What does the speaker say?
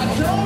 I don't